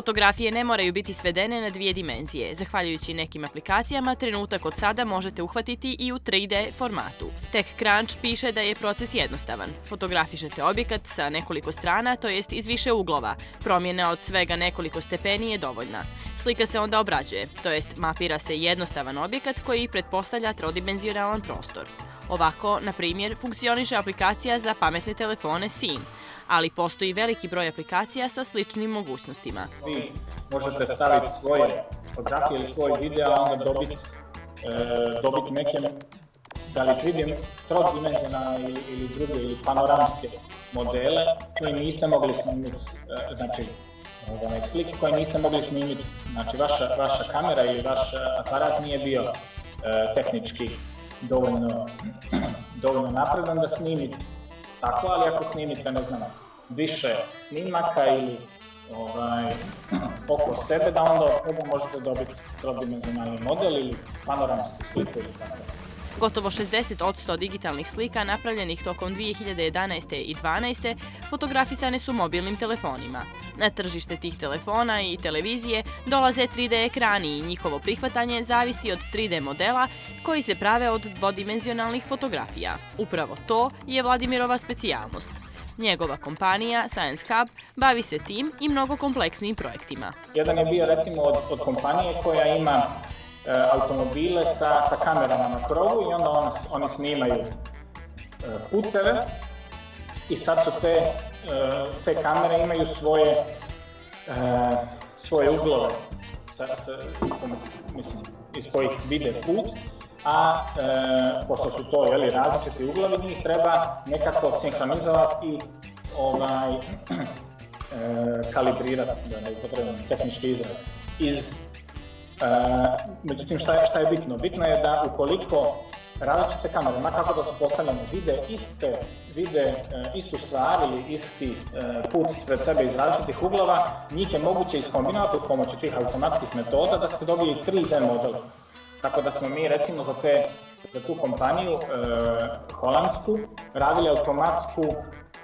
Fotografije ne moraju biti svedene na dvije dimenzije. Zahvaljujući nekim aplikacijama, trenutak od sada možete uhvatiti i u 3D formatu. TechCrunch piše da je proces jednostavan. Fotografišete objekat sa nekoliko strana, to jest iz više uglova. Promjena od svega nekoliko stepeni je dovoljna. Slika se onda obrađuje, to jest mapira se jednostavan objekat koji pretpostavlja trodimenzionalan prostor. Ovako, na primjer, funkcioniše aplikacija za pametne telefone SIM, ali postoji veliki broj aplikacija sa sličnim mogućnostima. Vi možete staviti svoje fotografije ili svoj video, a onda dobiti e, neke da li tridim, trodimenzionalne ili, ili druge ili panoramske modele koje niste mogli snimiti, e, znači ovaj, slike koje niste mogli snimiti, znači vaša, vaša kamera ili vaš aparat nije bio e, tehnički dovoljno, dovoljno napredan da snimite tako, ali ako snimite, ne znam, više snimaka ili ovaj, oko sebe, da onda od možete dobiti trodimenzionalni model ili panoramsku sliku ili tako. Gotovo 60% digitalnih slika napravljenih tokom 2011. i 2012. fotografisane su mobilnim telefonima. Na tržište tih telefona i televizije dolaze 3D ekrani i njihovo prihvatanje zavisi od 3D modela koji se prave od dvodimenzionalnih fotografija. Upravo to je Vladimirova specijalnost. Njegova kompanija Science Hub bavi se tim i mnogo kompleksnijim projektima. Jedan je bio recimo od, od kompanije koja ima E, automobile sa, sa kamerama na krovu i onda on, oni snimaju e, puteve i sad su te, e, te kamere imaju svoje, svoje uglove sa, sa, mislim, iz kojih vide put, a e, pošto su to jeli, različiti uglovi, njih treba nekako sinhronizovati i ovaj, e, kalibrirati, da ne upotrebam tehnički izraz, iz E, međutim, šta je, šta je bitno? Bitno je da ukoliko različite kamere, kako da su postavljene, vide iste, vide e, istu stvar ili isti e, put pred sebe iz različitih uglova, njih je moguće iskombinati uz pomoću tih automatskih metoda da se dobije 3D model. Tako da smo mi recimo za, te, za tu kompaniju e, holandsku radili automatsku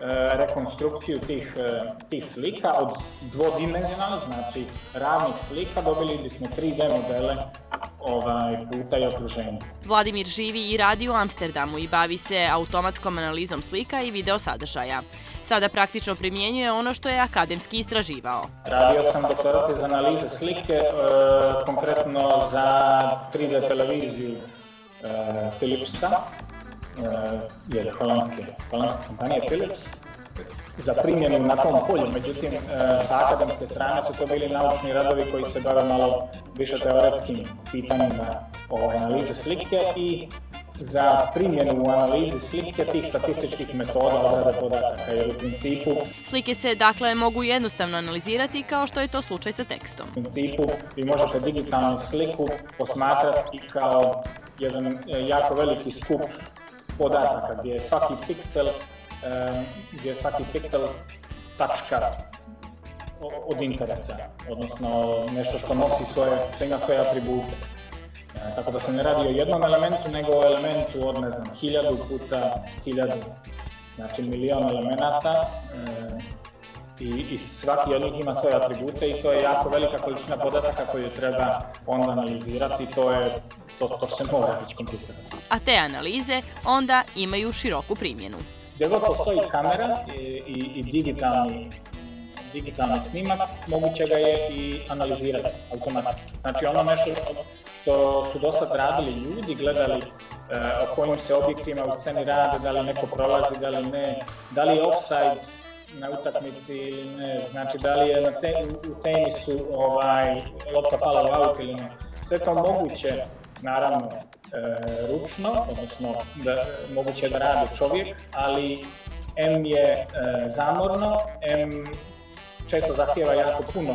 E, rekonstrukciju tih, e, tih slika od dvodimenzionalnih, znači ravnih slika, dobili bismo 3D modele ovaj, puta i okruženja. Vladimir živi i radi u Amsterdamu i bavi se automatskom analizom slika i video sadržaja. Sada praktično primjenjuje ono što je akademski istraživao. Radio sam doktorat iz analize slike, e, konkretno za 3D televiziju e, Philipsa, je holandske, holandske kompanije Philips za primjenu na tom polju, međutim e, sa akademske strane su to bili naučni radovi koji se bave malo više teoretskim pitanjima o analizi slike i za primjenu u analizi slike tih statističkih metoda obrade podataka jer u principu... Slike se dakle mogu jednostavno analizirati kao što je to slučaj sa tekstom. U principu vi možete digitalnu sliku posmatrati kao jedan e, jako veliki skup podataka gdje je svaki piksel, gdje je svaki piksel tačka od interesa, odnosno nešto što nosi svoje, što ima svoje atribute. Tako da se ne radi o jednom elementu, nego o elementu od, ne znam, hiljadu puta hiljadu, znači milion elemenata e, i, i svaki od njih ima svoje atribute i to je jako velika količina podataka koju treba onda analizirati to, je, to, to se mora biti kompjuter. A te analize onda imaju široku primjenu. Gdje god postoji kamera i, i, i digitalni digitalni snimak, moguće ga je i analizirati automatski. Znači ono nešto što su do sad radili ljudi, gledali e, o kojim se objektima u sceni rade, da li neko prolazi, da li ne, da li je offside na utakmici ili ne, znači da li je na te, u tenisu ovaj, lopta pala u aut ili ne. Sve to moguće, naravno, e, ručno, odnosno da, moguće da radi čovjek, ali M je e, zamorno, M često zahtjeva jako puno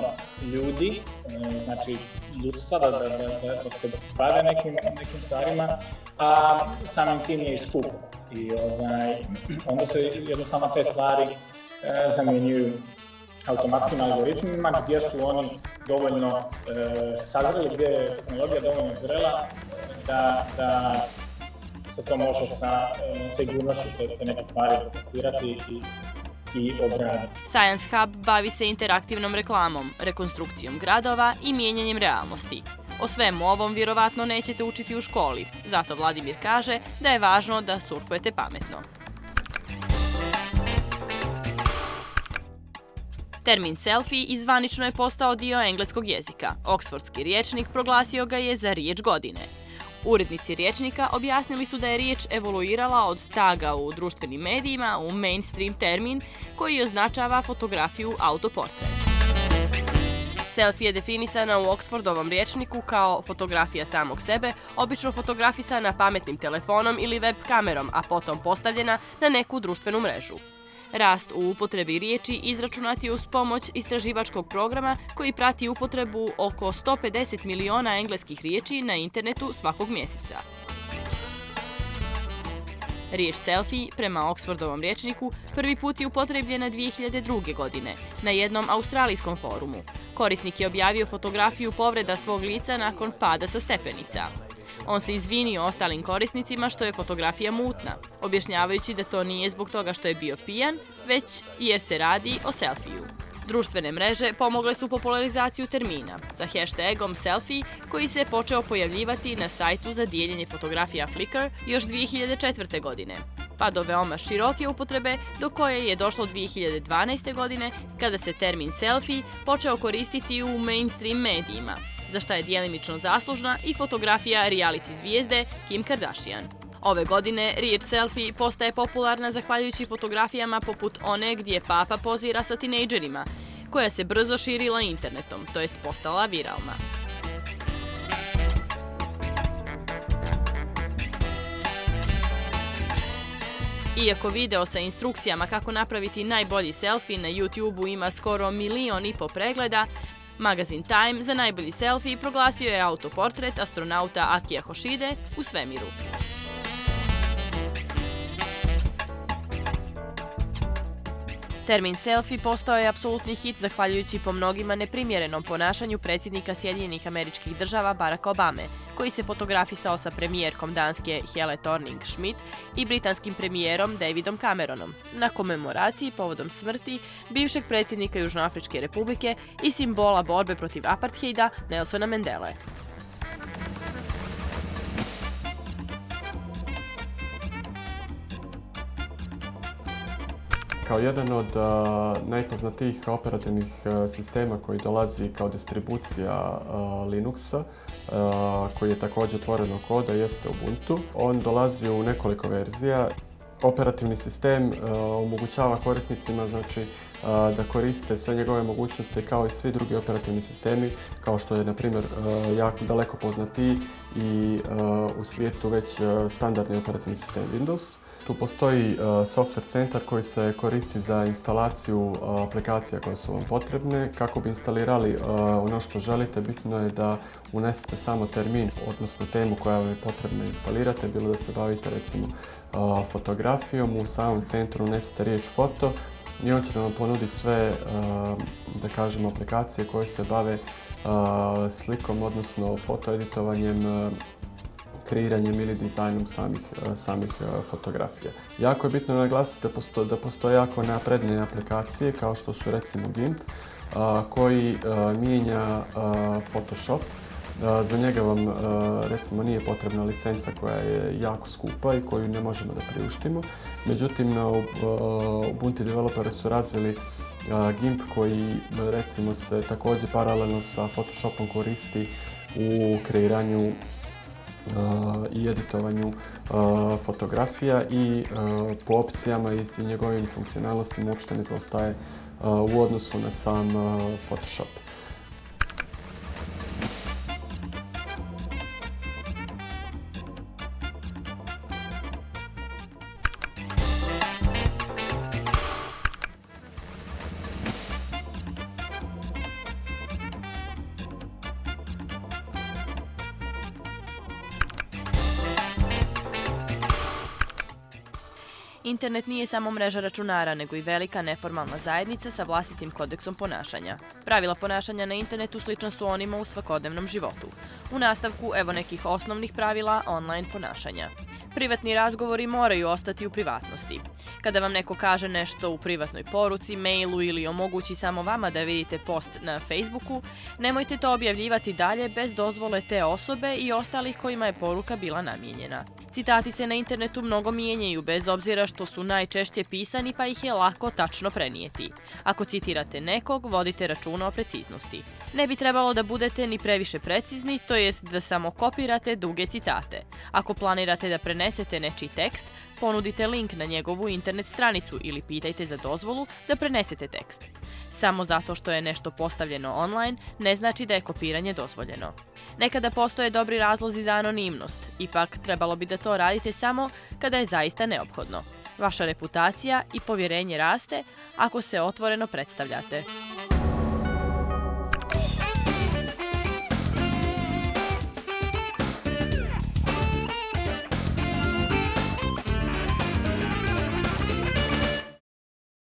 ljudi, e, znači ljudstva da, da, da, da se bave nekim, nekim stvarima, a samim tim je i skupo. I ovaj, onda se jednostavno te stvari E, zamjenjuju automatskim algoritmima gdje su oni dovoljno e, sazreli, gdje je tehnologija dovoljno zrela da, da se to može sa e, sigurnošću te, te neke stvari i i. Science Hub bavi se interaktivnom reklamom, rekonstrukcijom gradova i mijenjanjem realnosti. O svemu ovom vjerovatno nećete učiti u školi, zato Vladimir kaže da je važno da surfujete pametno. Termin selfie izvanično je postao dio engleskog jezika. Oksfordski riječnik proglasio ga je za riječ godine. Urednici riječnika objasnili su da je riječ evoluirala od taga u društvenim medijima u mainstream termin koji označava fotografiju autoportret. Selfie je definisana u Oxfordovom riječniku kao fotografija samog sebe, obično fotografisana pametnim telefonom ili web kamerom, a potom postavljena na neku društvenu mrežu. Rast u upotrebi riječi izračunati uz pomoć istraživačkog programa koji prati upotrebu oko 150 miliona engleskih riječi na internetu svakog mjeseca. Riječ selfie, prema Oxfordovom riječniku, prvi put je upotrebljena 2002. godine na jednom australijskom forumu. Korisnik je objavio fotografiju povreda svog lica nakon pada sa stepenica. On se izvinio ostalim korisnicima što je fotografija mutna, objašnjavajući da to nije zbog toga što je bio pijan, već jer se radi o selfiju. Društvene mreže pomogle su popularizaciju termina sa hashtagom selfie koji se počeo pojavljivati na sajtu za dijeljenje fotografija Flickr još 2004. godine, pa do veoma široke upotrebe do koje je došlo 2012. godine kada se termin selfie počeo koristiti u mainstream medijima, za šta je dijelimično zaslužna i fotografija reality zvijezde Kim Kardashian. Ove godine riječ selfie postaje popularna zahvaljujući fotografijama poput one gdje papa pozira sa tinejdžerima, koja se brzo širila internetom, to jest postala viralna. Iako video sa instrukcijama kako napraviti najbolji selfie na YouTube-u ima skoro milion i po pregleda, Magazin Time za najbolji selfie proglasio je autoportret astronauta Akija Hoshide u svemiru. Termin selfie postao je apsolutni hit zahvaljujući po mnogima neprimjerenom ponašanju predsjednika Sjedinjenih američkih država Baracka Obame, koji se fotografisao sa premijerkom danske Hele Thorning Schmidt i britanskim premijerom Davidom Cameronom na komemoraciji povodom smrti bivšeg predsjednika Južnoafričke republike i simbola borbe protiv apartheida Nelsona Mendele. Kao jedan od najpoznatijih operativnih sistema koji dolazi kao distribucija Linuxa, koji je također otvoreno koda, jeste Ubuntu. On dolazi u nekoliko verzija. Operativni sistem omogućava korisnicima znači, da koriste sve njegove mogućnosti kao i svi drugi operativni sistemi, kao što je, na primjer, jako daleko poznati i u svijetu već standardni operativni sistem Windows. Tu postoji software centar koji se koristi za instalaciju aplikacija koje su vam potrebne. Kako bi instalirali ono što želite, bitno je da unesete samo termin, odnosno temu koja vam je potrebna instalirati, bilo da se bavite recimo fotografijom, u samom centru unesete riječ foto i on će da vam ponudi sve, da kažemo, aplikacije koje se bave slikom, odnosno fotoeditovanjem, kreiranjem ili dizajnom samih, fotografija. Jako je bitno naglasiti da, da postoje jako napredne aplikacije kao što su recimo GIMP koji mijenja Photoshop za njega vam recimo nije potrebna licenca koja je jako skupa i koju ne možemo da priuštimo. Međutim, Ubuntu developeri su razvili GIMP koji recimo se također paralelno sa Photoshopom koristi u kreiranju i editovanju fotografija i po opcijama i njegovim funkcionalnostima uopšte ne zaostaje u odnosu na sam Photoshop. Internet nije samo mreža računara, nego i velika neformalna zajednica sa vlastitim kodeksom ponašanja. Pravila ponašanja na internetu slična su onima u svakodnevnom životu. U nastavku evo nekih osnovnih pravila online ponašanja. Privatni razgovori moraju ostati u privatnosti. Kada vam neko kaže nešto u privatnoj poruci, mailu ili omogući samo vama da vidite post na Facebooku, nemojte to objavljivati dalje bez dozvole te osobe i ostalih kojima je poruka bila namijenjena. Citati se na internetu mnogo mijenjaju bez obzira što su najčešće pisani pa ih je lako tačno prenijeti. Ako citirate nekog, vodite računa o preciznosti. Ne bi trebalo da budete ni previše precizni, to jest da samo kopirate duge citate. Ako planirate da prenesete nečiji tekst, ponudite link na njegovu internet stranicu ili pitajte za dozvolu da prenesete tekst. Samo zato što je nešto postavljeno online ne znači da je kopiranje dozvoljeno. Nekada postoje dobri razlozi za anonimnost, ipak trebalo bi da to radite samo kada je zaista neophodno. Vaša reputacija i povjerenje raste ako se otvoreno predstavljate.